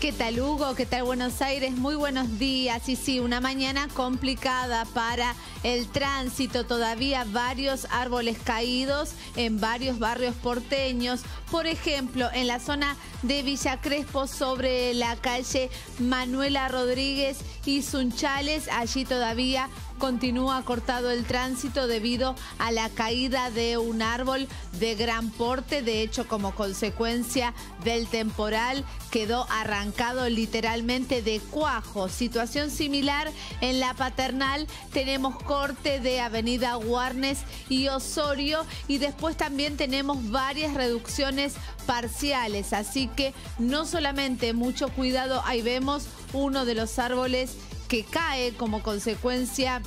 ¿Qué tal Hugo? ¿Qué tal Buenos Aires? Muy buenos días. Y sí, una mañana complicada para el tránsito. Todavía varios árboles caídos en varios barrios porteños. Por ejemplo, en la zona de Villa Crespo sobre la calle Manuela Rodríguez y Sunchales. Allí todavía continúa cortado el tránsito debido a la caída de un árbol de gran porte. De hecho, como consecuencia del temporal, quedó arrancado literalmente de cuajo. Situación similar en la paternal. Tenemos corte de Avenida Guarnes y Osorio y después también tenemos varias reducciones parciales. Así que no solamente mucho cuidado, ahí vemos uno de los árboles que cae como consecuencia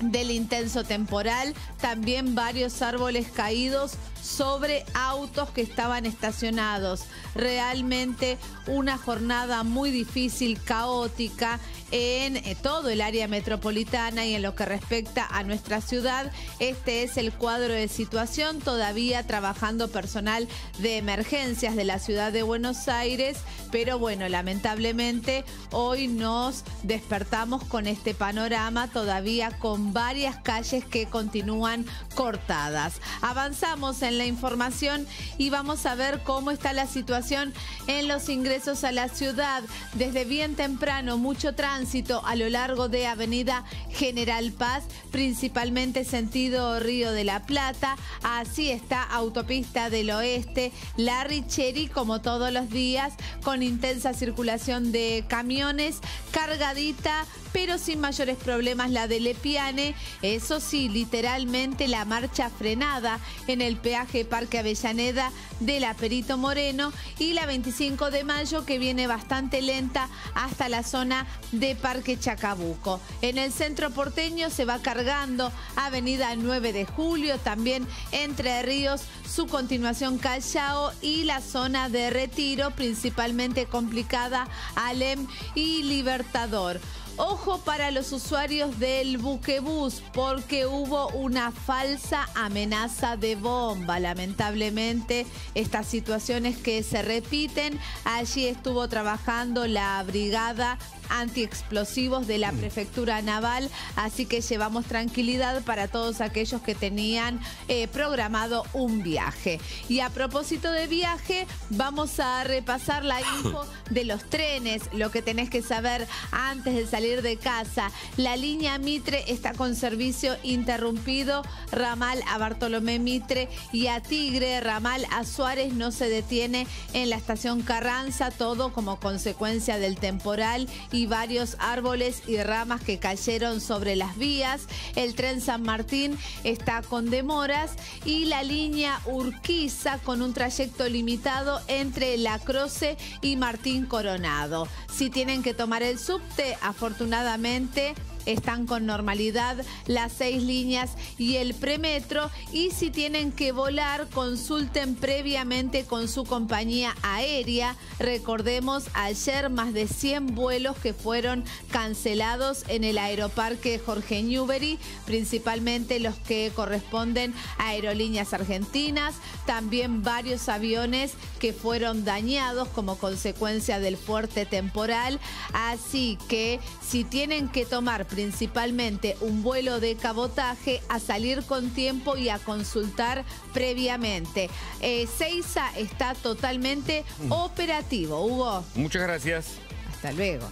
del intenso temporal, también varios árboles caídos sobre autos que estaban estacionados. Realmente una jornada muy difícil, caótica en eh, todo el área metropolitana y en lo que respecta a nuestra ciudad. Este es el cuadro de situación, todavía trabajando personal de emergencias de la ciudad de Buenos Aires, pero bueno, lamentablemente hoy nos despertamos con este panorama todavía con varias calles que continúan cortadas. Avanzamos en la información y vamos a ver cómo está la situación en los ingresos a la ciudad. Desde bien temprano, mucho tránsito a lo largo de Avenida General Paz, principalmente sentido Río de la Plata. Así está Autopista del Oeste, La Richeri, como todos los días, con intensa circulación de camiones, cargadita pero sin mayores problemas la de Lepiane. Eso sí, literalmente la marcha frenada en el peaje Parque Avellaneda de la Perito Moreno y la 25 de mayo que viene bastante lenta hasta la zona de Parque Chacabuco. En el centro porteño se va cargando Avenida 9 de Julio, también Entre Ríos, su continuación Callao y la zona de Retiro, principalmente complicada Alem y Libertador. Ojo para los usuarios del buquebús porque hubo una falsa amenaza de bomba. Lamentablemente, estas situaciones que se repiten, allí estuvo trabajando la brigada antiexplosivos de la mm. prefectura naval, así que llevamos tranquilidad para todos aquellos que tenían eh, programado un viaje. Y a propósito de viaje, vamos a repasar la info de los trenes, lo que tenés que saber antes de salir de casa. La línea Mitre está con servicio interrumpido, ramal a Bartolomé Mitre y a Tigre, ramal a Suárez no se detiene en la estación Carranza, todo como consecuencia del temporal y varios árboles y ramas que cayeron sobre las vías. El tren San Martín está con demoras y la línea Urquiza con un trayecto limitado entre La Croce y Martín Coronado. Si tienen que tomar el subte, afortunadamente están con normalidad las seis líneas y el premetro. Y si tienen que volar consulten previamente con su compañía aérea. Recordemos ayer más de 100 vuelos que fueron cancelados en el aeroparque Jorge Newbery, principalmente los que corresponden a aerolíneas argentinas, también varios aviones que fueron dañados como consecuencia del fuerte temporal, así que si tienen que tomar principalmente un vuelo de cabotaje, a salir con tiempo y a consultar previamente. Eh, Seiza está totalmente mm. operativo, Hugo. Muchas gracias. Hasta luego.